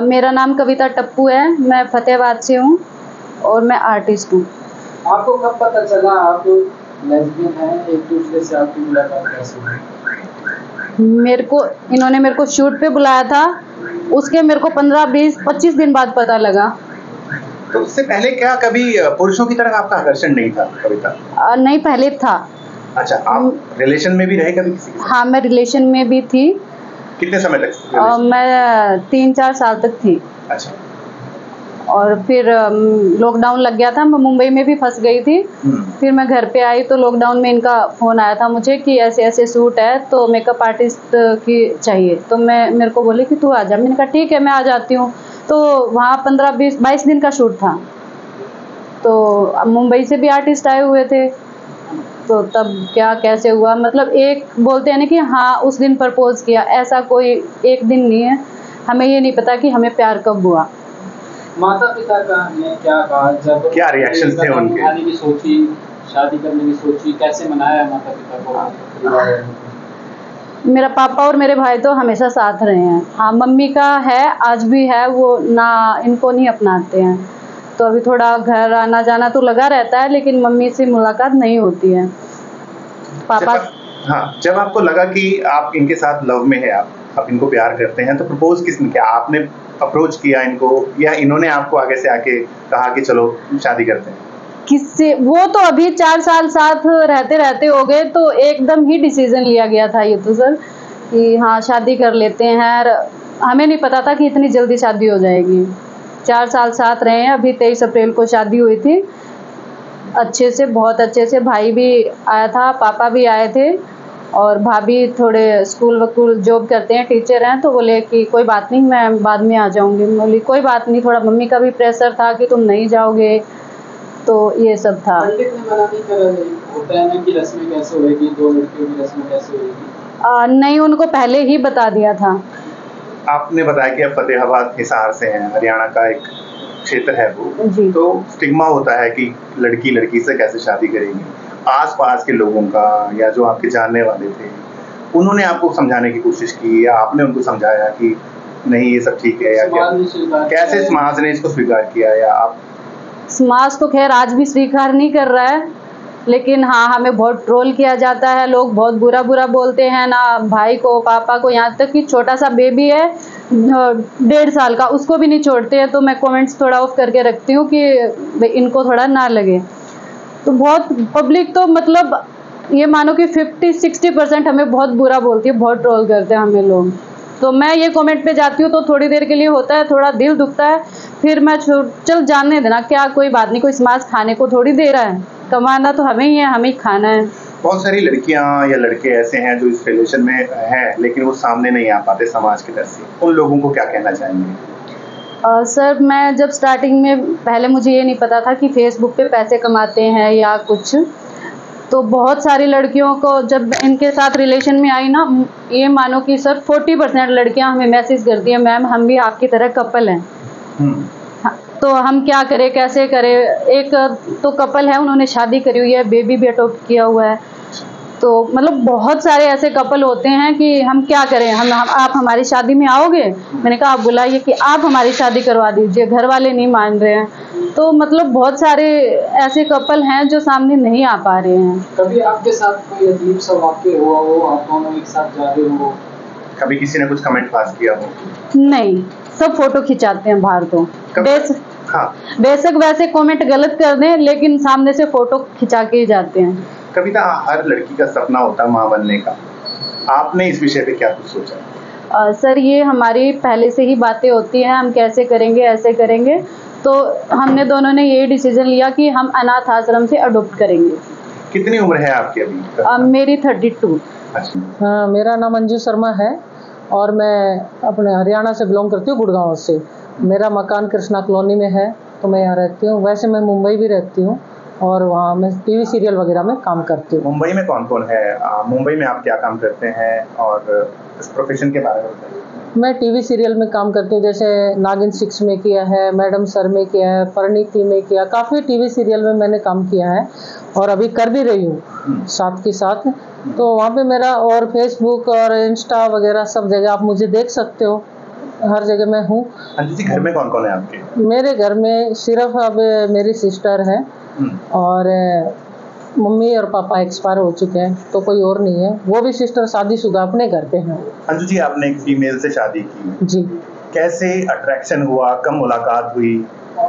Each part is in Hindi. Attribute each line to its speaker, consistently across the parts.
Speaker 1: मेरा नाम कविता टप्पू है। मैं फतेहाबाद से हूँ और मैं आर्टिस्ट हूँ।
Speaker 2: आपको कब पता चला आप लेस्बियन हैं एक दूसरे से आपकी मुलाकात कैसे हुई?
Speaker 1: मेरे को इन्होंने मेरे को शूट पे बुलाया था। उसके मेरे को पंद्रह बीस पच्चीस दिन बाद पता लगा।
Speaker 3: तो उससे पहले क्या कभी पुरुषों की तरफ़ आपका आकर्षण नहीं था कविता?
Speaker 1: नहीं पहले था।
Speaker 3: अच्छा आप रिलेशन में भी रहे कभी किसी
Speaker 1: हाँ मैं रिलेशन में भी थी।
Speaker 3: कितने समय तक
Speaker 1: मैं तीन चार साल तक थी।
Speaker 3: अच्छा।
Speaker 1: और फिर लॉकडाउन लग गया था मैं मुंबई में भी फंस गई थी।
Speaker 3: हम्म,
Speaker 1: फिर मैं घर पे आई तो लॉकडाउन में इनका फ़ोन आया था मुझे कि ऐसे ऐसे सूट है तो मेकअप आर्टिस्ट की चाहिए। तो मैं मेरे को बोली कि तू आ जा। मैंने कहा ठीक है मैं आ जाती हूँ। तो वहाँ पंद्रह बीस बाईस दिन का शूट था। तो मुंबई से भी आर्टिस्ट आए हुए थे। तो तब क्या कैसे हुआ? मतलब एक बोलते हैं ना कि हाँ उस दिन प्रपोज किया। ऐसा कोई एक दिन नहीं है। हमें ये नहीं पता कि हमें प्यार कब हुआ।
Speaker 2: माता पिता का ने क्या कहा? जब
Speaker 3: क्या reactions थे उनके?
Speaker 2: उठाने की सोची शादी करने की सोची कैसे मनाया माता पिता को?
Speaker 1: मेरा पापा और मेरे भाई तो हमेशा साथ रहे हैं। हाँ मम्मी का है आज भी है वो ना इनको नहीं अपनाते हैं। तो अभी थोड़ा घर आना जाना तो लगा रहता है लेकिन मम्मी से मुलाकात नहीं होती है। पापा
Speaker 3: हाँ जब आपको लगा कि आप इनके साथ लव में है आप आप इनको प्यार करते हैं तो प्रपोज किसने किया आपने अप्रोच किया इनको या इन्होंने आपको आगे से आके कहा कि चलो शादी करते हैं?
Speaker 1: किससे वो तो अभी चार साल साथ रहते रहते हो गए तो एकदम ही डिसीज़न लिया गया था ये तो सर कि हाँ शादी कर लेते हैं। हमें नहीं पता था कि इतनी जल्दी शादी हो जाएगी। चार साल साथ रहे हैं। अभी तेईस अप्रैल को शादी हुई थी। अच्छे से बहुत अच्छे से। भाई भी आया था पापा भी आए थे और भाभी थोड़े स्कूल वकूल जॉब करते हैं टीचर हैं तो बोले कि कोई बात नहीं मैं बाद में आ जाऊँगी। बोली कोई बात नहीं थोड़ा मम्मी का भी प्रेशर था कि तुम नहीं जाओगे तो ये सब था।
Speaker 2: होता
Speaker 1: नहीं उनको पहले ही बता दिया था।
Speaker 3: आपने बताया कि आप फतेहाबाद हिसार से हैं हरियाणा का एक क्षेत्र है वो। तो स्टिग्मा होता है कि लड़की लड़की से कैसे शादी करेगी? आसपास के लोगों का या जो आपके जानने वाले थे उन्होंने आपको समझाने की कोशिश की या आपने उनको समझाया कि नहीं ये सब ठीक है या किया? कैसे समाज ने इसको स्वीकार किया या आप
Speaker 1: समाज तो खैर आज भी स्वीकार नहीं कर रहा है। लेकिन हाँ हमें बहुत ट्रोल किया जाता है, लोग बहुत बुरा बुरा बोलते हैं ना, भाई को, पापा को, यहाँ तक कि छोटा सा बेबी है डेढ़ साल का, उसको भी नहीं छोड़ते हैं तो मैं कमेंट्स थोड़ा ऑफ़ करके रखती हूँ कि इनको थोड़ा ना लगे। तो बहुत पब्लिक तो मतलब ये मानो कि फिफ्टी सिक्सटी परसेंट हमें बहुत बुरा बोलती है, बहुत ट्रोल करते हैं हमें लोग। तो मैं ये कमेंट पे जाती हूँ तो थोड़ी देर के लिए होता है, थोड़ा दिल दुखता है, फिर मैं चल जानने देना, क्या कोई बात नहीं, कोई समाज खाने को थोड़ी दे रहा है। कमाना तो हमें ही है हमें ही खाना है।
Speaker 3: बहुत सारी लड़कियाँ या लड़के ऐसे हैं जो इस रिलेशन में हैं लेकिन वो सामने नहीं आ पाते समाज की तरफ़ से। उन लोगों को क्या कहना चाहेंगे?
Speaker 1: सर मैं जब स्टार्टिंग में पहले मुझे ये नहीं पता था कि फेसबुक पे पैसे कमाते हैं या कुछ। तो बहुत सारी लड़कियों को जब इनके साथ रिलेशन में आई ना ये मानो कि सर फोर्टी परसेंट लड़कियाँ हमें मैसेज करती हैं मैम हम भी आपकी तरह कपल हैं।
Speaker 3: हम्म,
Speaker 1: हाँ, तो हम क्या करें कैसे करें? एक तो कपल है उन्होंने शादी करी हुई है बेबी भी अडॉप्ट किया हुआ है। तो मतलब बहुत सारे ऐसे कपल होते हैं कि हम क्या करें? हम, हम आप हमारी शादी में आओगे? मैंने कहा आप बुलाइए कि आप हमारी शादी करवा दीजिए घर वाले नहीं मान रहे हैं। तो मतलब बहुत सारे ऐसे कपल हैं जो सामने नहीं आ पा रहे हैं।
Speaker 2: कभी आपके साथ कोई अजीब सा वाक्य हुआ हो? आप दोनों एक साथ जा रहे हो?
Speaker 3: कभी किसी ने कुछ कमेंट पास किया हो?
Speaker 1: नहीं सब फ़ोटो खिंचाते हैं बाहर तो। बेस
Speaker 3: हाँ।
Speaker 1: बेशक वैसे कमेंट गलत कर दें लेकिन सामने से फ़ोटो खिंचा के ही जाते हैं।
Speaker 3: कविता हर लड़की का सपना होता है माँ बनने का। आपने इस विषय पे क्या कुछ सोचा?
Speaker 1: अ, सर ये हमारी पहले से ही बातें होती हैं हम कैसे करेंगे ऐसे करेंगे। तो हमने दोनों ने यही डिसीज़न लिया कि हम अनाथ आश्रम से अडोप्ट करेंगे।
Speaker 3: कितनी उम्र है आपकी अभी?
Speaker 1: अ, मेरी थर्टी टू
Speaker 4: हाँ मेरा नाम अंजू शर्मा है और मैं अपने हरियाणा से बिलोंग करती हूँ, गुड़गांव से। मेरा मकान कृष्णा कॉलोनी में है तो मैं यहाँ रहती हूँ। वैसे मैं मुंबई भी रहती हूँ और वहाँ मैं टीवी सीरियल वगैरह में काम करती हूँ।
Speaker 3: मुंबई में कौन कौन है मुंबई में आप क्या काम करते हैं? और इस प्रोफेशन के बारे में बताइए।
Speaker 4: मैं टीवी सीरियल में काम करती हूँ जैसे नागिन सिक्स में किया है मैडम सर में किया है परिणीति में किया काफ़ी टीवी सीरियल में मैंने काम किया है और अभी कर भी रही हूँ साथ के साथ। तो वहाँ पे मेरा और फेसबुक और इंस्टा वगैरह सब जगह आप मुझे देख सकते हो हर जगह मैं हूँ।
Speaker 3: घर में कौन कौन है आपके?
Speaker 4: मेरे घर में सिर्फ़ अब मेरी सिस्टर है
Speaker 3: हम्म,
Speaker 4: और मम्मी और पापा एक्सपायर हो चुके हैं तो कोई और नहीं है। वो भी सिस्टर शादीशुदा अपने घर पे हैं।
Speaker 3: अंजू जी आपने एक फीमेल से शादी की।
Speaker 4: जी।
Speaker 3: कैसे अट्रैक्शन हुआ? कब मुलाकात हुई?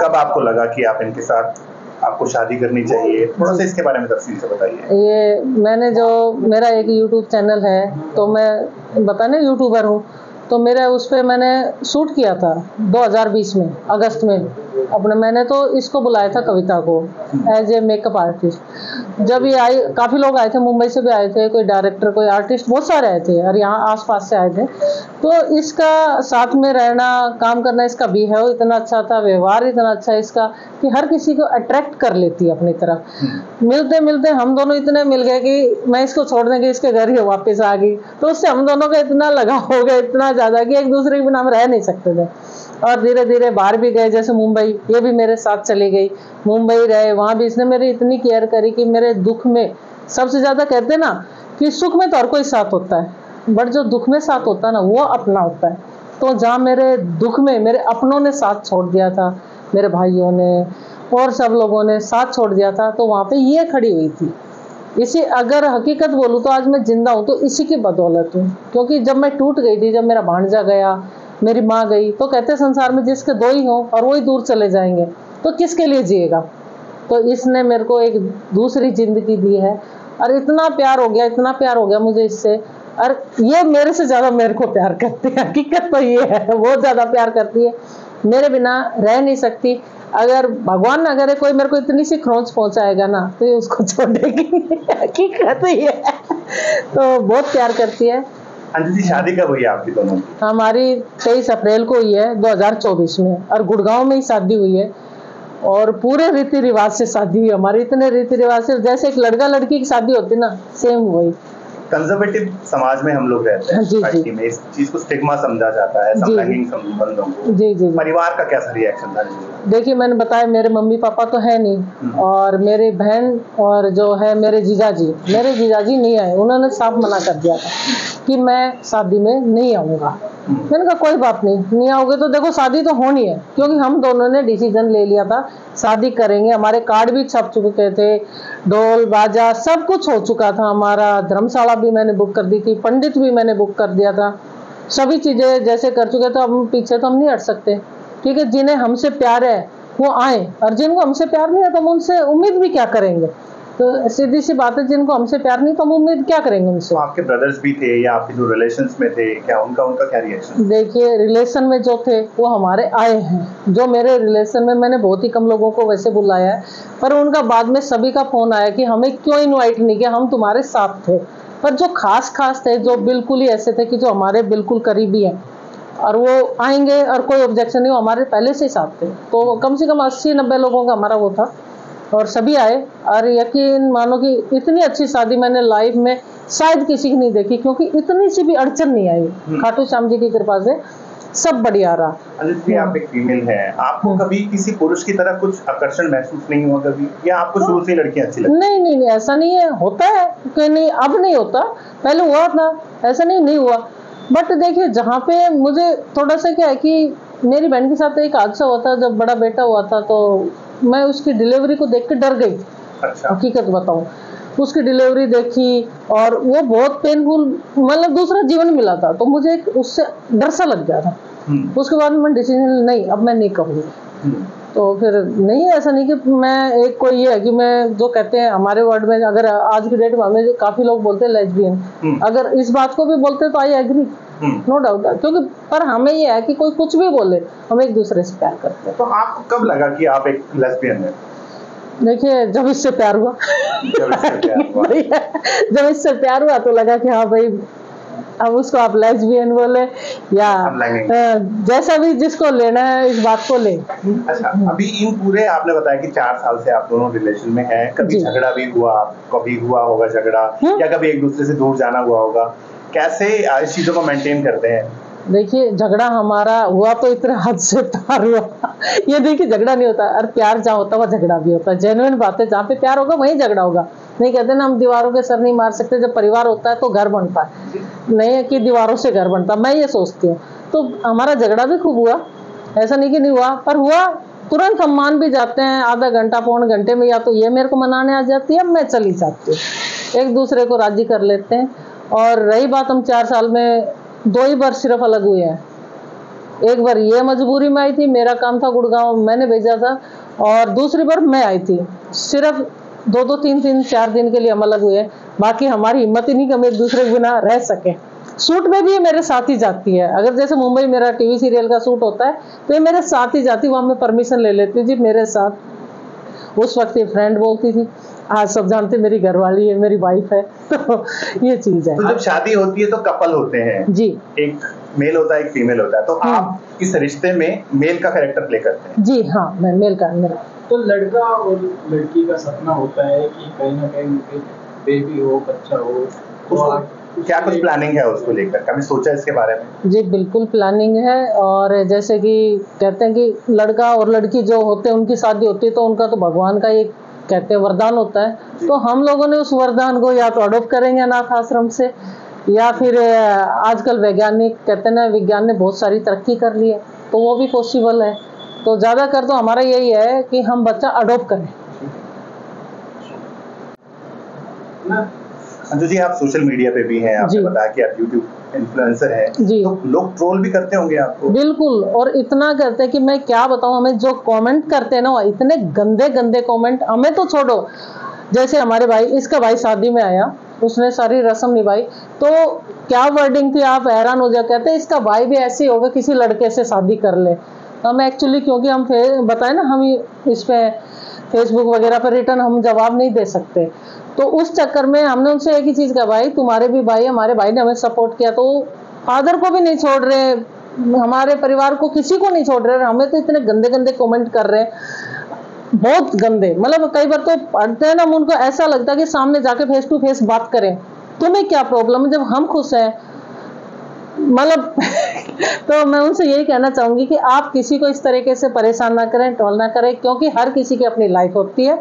Speaker 3: कब आपको लगा कि आप इनके साथ आपको शादी करनी चाहिए? थोड़ा सा इसके बारे में तफसील से बताइए।
Speaker 4: ये मैंने जो मेरा एक यूट्यूब चैनल है तो मैं बता ना यूट्यूबर हूँ तो मेरा उस पर मैंने शूट किया था 2020 में अगस्त में। अपने मैंने तो इसको बुलाया था कविता को एज ए मेकअप आर्टिस्ट जब ये आई, काफ़ी लोग आए थे, मुंबई से भी आए थे, कोई डायरेक्टर कोई आर्टिस्ट बहुत सारे आए थे, और यहाँ आसपास से आए थे। तो इसका साथ में रहना, काम करना, इसका बिहेव इतना अच्छा था, व्यवहार इतना अच्छा इसका, कि हर किसी को अट्रैक्ट कर लेती है अपनी तरफ़। मिलते मिलते हम दोनों इतने मिल गए कि मैं इसको छोड़ने के, इसके घर ही वापस आ गई। तो उससे हम दोनों का इतना लगाव हो गया, इतना ज़्यादा कि एक दूसरे के बिना हम रह नहीं सकते थे। और धीरे धीरे बाहर भी गए, जैसे मुंबई, ये भी मेरे साथ चली गई। मुंबई रहे, वहाँ भी इसने मेरी इतनी केयर करी कि मेरे दुख में, सबसे ज़्यादा कहते ना कि सुख में तो हर कोई साथ होता है बट जो दुख में साथ होता है ना, वो अपना होता है। तो जहाँ मेरे दुख में, मेरे अपनों ने साथ छोड़ दिया था, मेरे भाइयों ने और सब लोगों ने साथ छोड़ दिया था तो वहाँ पे ये खड़ी हुई थी। इसी अगर हकीकत बोलूँ तो आज मैं ज़िंदा हूँ तो इसी की बदौलत हूँ, क्योंकि जब मैं टूट गई थी, जब मेरा भांजा गया मेरी माँ गई तो कहते संसार में जिसके दो ही हों और वही दूर चले जाएँगे तो किसके लिए जिएगा? तो इसने मेरे को एक दूसरी ज़िंदगी दी है। और इतना प्यार हो गया, इतना प्यार हो गया मुझे इससे। और ये मेरे से ज़्यादा मेरे को प्यार करती है। हकीकत तो ये है बहुत ज़्यादा प्यार करती है। मेरे बिना रह नहीं सकती। अगर भगवान अगर कोई मेरे को इतनी सी खरोंच पहुंचाएगा ना तो ये उसको छोड़ेगी। हकीकत ये है। तो बहुत प्यार करती है।
Speaker 3: अंजू जी शादी कब हुई आपकी दोनों की?
Speaker 4: हमारी 23 अप्रैल को हुई है 2024 में। और गुड़गांव में ही शादी हुई है। और पूरे रीति रिवाज से शादी हुई हमारी इतने रीति रिवाज से, जैसे एक लड़का लड़की की शादी होती ना सेम वही।
Speaker 3: कंजर्वेटिव समाज में हम लोग रहते हैं
Speaker 4: जी, जी।
Speaker 3: सोसाइटी में। इस चीज़ को स्टिग्मा समझा जाता है
Speaker 4: जी।
Speaker 3: समलैंगिक संबंधों को।
Speaker 4: जी जी जी।
Speaker 3: परिवार का कैसा रिएक्शन था?
Speaker 4: देखिए मैंने बताया मेरे मम्मी पापा तो है नहीं और मेरे बहन और जो है मेरे जीजाजी मेरे जीजाजी नहीं आए उन्होंने साफ़ मना कर दिया था कि मैं शादी में नहीं आऊँगा। मैंने कहा कोई बात नहीं नहीं आओगे तो देखो शादी तो होनी है क्योंकि हम दोनों ने डिसीज़न ले लिया था शादी करेंगे हमारे कार्ड भी छप चुके थे ढोल बाजा सब कुछ हो चुका था हमारा। धर्मशाला भी मैंने बुक कर दी थी, पंडित भी मैंने बुक कर दिया था। सभी चीज़ें जैसे कर चुके तो हम पीछे तो हम नहीं हट सकते। ठीक है, जिन्हें हमसे प्यार है, वो आए। और जिनको हमसे प्यार नहीं है तो हम उनसे उम्मीद भी क्या करेंगे? तो सीधी सी बात है जिनको हमसे प्यार नहीं तो हम उम्मीद क्या करेंगे उनसे?
Speaker 3: तो आपके ब्रदर्स भी थे या आपके जो रिलेशन में थे क्या उनका उनका क्या रिएक्शन
Speaker 4: देखिए रिलेशन में जो थे वो हमारे आए हैं। जो मेरे रिलेशन में मैंने बहुत ही कम लोगों को वैसे बुलाया है पर उनका बाद में सभी का फ़ोन आया कि हमें क्यों इन्वाइट नहीं किया? हम तुम्हारे साथ थे। पर जो खास खास थे जो बिल्कुल ही ऐसे थे कि जो हमारे बिल्कुल करीबी हैं और वो आएँगे और कोई ऑब्जेक्शन नहीं वो हमारे पहले से ही साथ थे। तो कम से कम अस्सी नब्बे लोगों का हमारा वो था। और सभी आए और यकीन मानो कि इतनी अच्छी शादी मैंने लाइफ में शायद किसी की नहीं देखी क्योंकि इतनी सी भी अड़चन नहीं आई। खाटू श्याम जी की कृपा से सब बढ़िया रहा।
Speaker 3: जी आप एक फीमेल हैं। आपको
Speaker 4: हम्म।
Speaker 3: कभी किसी पुरुष की तरफ़ कुछ आकर्षण महसूस नहीं हुआ कभी? या आपको शुरू से ही लड़कियाँ अच्छी लगती
Speaker 4: नहीं नहीं नहीं ऐसा नहीं है। होता है कि नहीं अब नहीं होता। पहले हुआ था ऐसा नहीं नहीं हुआ। बट देखिए जहाँ पे मुझे थोड़ा सा क्या है कि मेरी बहन के साथ एक हादसा हुआ था जब बड़ा बेटा हुआ था तो मैं उसकी डिलीवरी को देख के डर गई।
Speaker 3: अच्छा।
Speaker 4: हकीकत बताऊँ। उसकी डिलीवरी देखी और वो बहुत पेनफुल मतलब दूसरा जीवन मिला था तो मुझे एक उससे डर सा लग गया था।
Speaker 3: हम्म,
Speaker 4: उसके बाद मैं डिसीज़न नहीं अब मैं नहीं कहूँगी।
Speaker 3: हम्म,
Speaker 4: तो फिर नहीं ऐसा नहीं कि मैं एक कोई ये है कि मैं जो कहते हैं हमारे वर्ड में अगर आज की डेट में हमें काफ़ी लोग बोलते हैं लेस्बियन
Speaker 3: हम्म।
Speaker 4: अगर इस बात को भी बोलते तो आई एग्री। नो डाउट क्योंकि पर हमें ये है कि कोई कुछ भी बोले हम एक दूसरे से प्यार करते हैं।
Speaker 3: तो आपको कब लगा कि आप एक लेस्बियन हैं?
Speaker 4: देखिए जब इससे प्यार हुआ।
Speaker 3: जब इससे प्यार हुआ।
Speaker 4: जब इससे प्यार हुआ तो लगा कि हाँ भाई अब उसको आप लेस्बियन बोले या जैसा भी जिसको लेना है इस बात को ले।
Speaker 3: अच्छा अभी इन पूरे आपने बताया कि चार साल से आप दोनों रिलेशन में हैं। कभी झगड़ा भी हुआ कभी हुआ होगा झगड़ा
Speaker 4: हम्म।
Speaker 3: या कभी एक दूसरे से दूर जाना हुआ होगा। कैसे इस चीज़ों को मेंटेन करते हैं?
Speaker 4: देखिए झगड़ा हमारा हुआ तो इतने हद से पार हुआ। ये देखिए झगड़ा नहीं होता। अरे प्यार जहाँ होता है वहाँ झगड़ा भी होता है। जेन्युइन बात है जहाँ पे प्यार होगा वहीं झगड़ा होगा। नहीं कहते ना हम दीवारों के सर नहीं मार सकते। जब परिवार होता है तो घर बनता है। नहीं है कि दीवारों से घर बनता। मैं ये सोचती हूँ। तो हमारा झगड़ा भी खूब हुआ। ऐसा नहीं कि नहीं हुआ पर हुआ। तुरंत हम मान भी जाते हैं आधा घंटा पौन घंटे में या तो ये मेरे को मनाने आ जाती है मैं चली जाती हूँ। एक दूसरे को राज़ी कर लेते हैं। और रही बात हम चार साल में, दो ही बार सिर्फ़ अलग हुए हैं। एक बार ये मजबूरी में आई थी, मेरा काम था गुड़गांव, मैंने भेजा था, और दूसरी बार मैं आई थी। सिर्फ़ दो दो, तीन तीन, चार दिन के लिए हम अलग हुए बाकी हमारी हिम्मत ही नहीं कि हम एक दूसरे के बिना रह सके। सूट में भी ये मेरे साथ ही जाती है। अगर जैसे मुंबई मेरा टीवी सीरियल का सूट होता है तो ये मेरे साथ ही जाती, वहाँ मैं परमिशन ले लेती जी मेरे साथ। उस वक्त ये फ्रेंड बोलती थी आज सब जानते मेरी घरवाली है मेरी वाइफ है तो ये चीज़ है।
Speaker 3: तो जब शादी होती है तो कपल होते हैं।
Speaker 4: जी।
Speaker 3: एक मेल होता है एक फीमेल होता है। तो। आप इस रिश्ते में मेल का कैरेक्टर प्ले करते हैं?
Speaker 4: जी हाँ मैं मेल का मेरा।
Speaker 2: तो लड़का और लड़की का सपना होता है कि कहीं ना कहीं उनके बेबी हो बच्चा हो तो
Speaker 3: उसको क्या कुछ प्लानिंग है उसको लेकर कभी सोचा इसके बारे में।
Speaker 4: जी बिल्कुल प्लानिंग है और जैसे कि कहते हैं कि लड़का और लड़की जो होते हैं उनकी शादी होती है तो उनका तो भगवान का ये कहते हैं वरदान होता है। तो हम लोगों ने उस वरदान को या तो अडोप्ट करेंगे अनाथ आश्रम से या फिर आजकल वैज्ञानिक कहते हैं ना विज्ञान ने बहुत सारी तरक्की कर ली है तो वो भी पॉसिबल है। तो ज़्यादा कर तो हमारा यही है कि हम बच्चा अडोप्ट करें।
Speaker 2: ना
Speaker 3: अंजू जी आप सोशल मीडिया पे भी हैं आपने बताया कि आप यूट्यूब इन्फ्लुएंसर हैं।
Speaker 4: जी।
Speaker 3: तो लोग ट्रोल भी करते होंगे आपको?
Speaker 4: बिल्कुल और इतना करते हैं कि मैं क्या बताऊँ हमें जो कमेंट करते हैं ना इतने गंदे गंदे कमेंट हमें तो छोड़ो। जैसे हमारे भाई इसका भाई शादी में आया उसने सारी रस्म निभाई तो क्या वर्डिंग थी आप हैरान हो जाए कहते हैं इसका भाई भी ऐसे ही होगा किसी लड़के से शादी कर ले। हम एक्चुअली क्योंकि हम बताए ना हम इस पे फेसबुक वगैरह पर रिटर्न हम जवाब नहीं दे सकते। तो उस चक्कर में हमने उनसे एक ही चीज़ कहा, भाई, तुम्हारे भी भाई, हमारे भाई ने हमें सपोर्ट किया तो फादर को भी नहीं छोड़ रहे, हमारे परिवार को किसी को नहीं छोड़ रहे हमें तो इतने गंदे गंदे कमेंट कर रहे हैं। बहुत गंदे। मतलब कई बार तो पढ़ते हैं ना उनको ऐसा लगता है कि सामने जाके फेस टू फेस बात करें। तुम्हें क्या प्रॉब्लम है जब हम खुश हैं मतलब तो मैं उनसे यही कहना चाहूँगी कि आप किसी को इस तरीके से परेशान ना करें, टोल ना करें, क्योंकि हर किसी की अपनी लाइफ होती है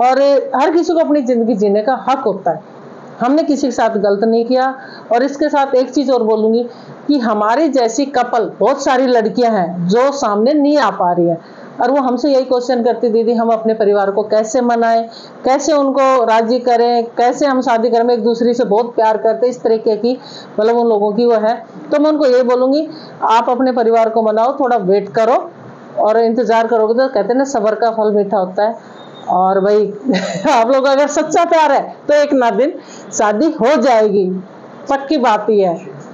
Speaker 4: और हर किसी को अपनी ज़िंदगी जीने का हक होता है। हमने किसी के साथ गलत नहीं किया और इसके साथ एक चीज़ और बोलूँगी कि हमारी जैसी कपल बहुत सारी लड़कियाँ हैं जो सामने नहीं आ पा रही हैं। और वो हमसे यही क्वेश्चन करती दीदी, हम अपने परिवार को कैसे मनाएँ? कैसे उनको राज़ी करें? कैसे हम शादी करें? एक दूसरे से बहुत प्यार करते इस तरीके की मतलब उन लोगों की वो है। तो मैं उनको यही बोलूँगी, आप अपने परिवार को मनाओ, थोड़ा वेट करो और इंतज़ार करोगे तो कहते हैं ना, सबर का फल मीठा होता है। और भाई, आप लोग अगर सच्चा प्यार है तो एक ना दिन शादी हो जाएगी। पक्की बात ही है।